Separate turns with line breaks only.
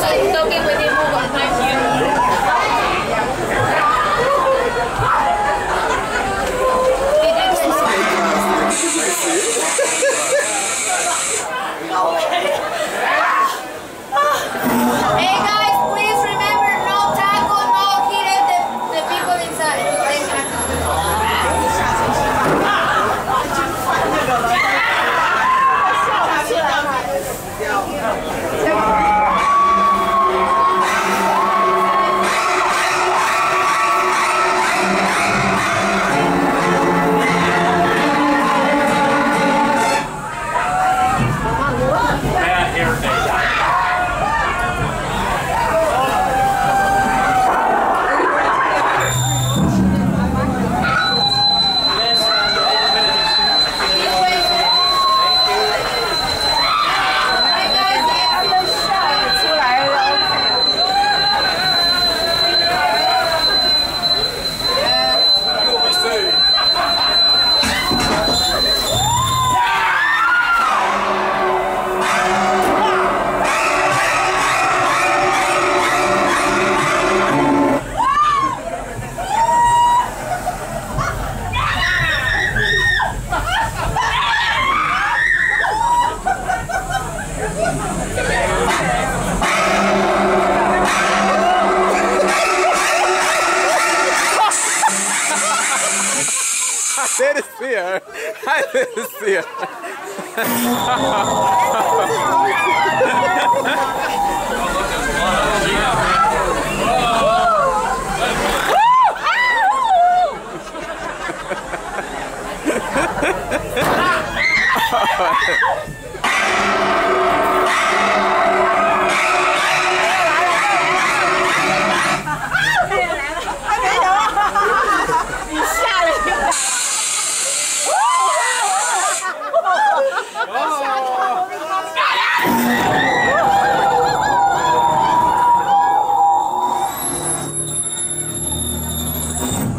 like soaking with you.
did it see her. I didn't see her. oh, Sorry.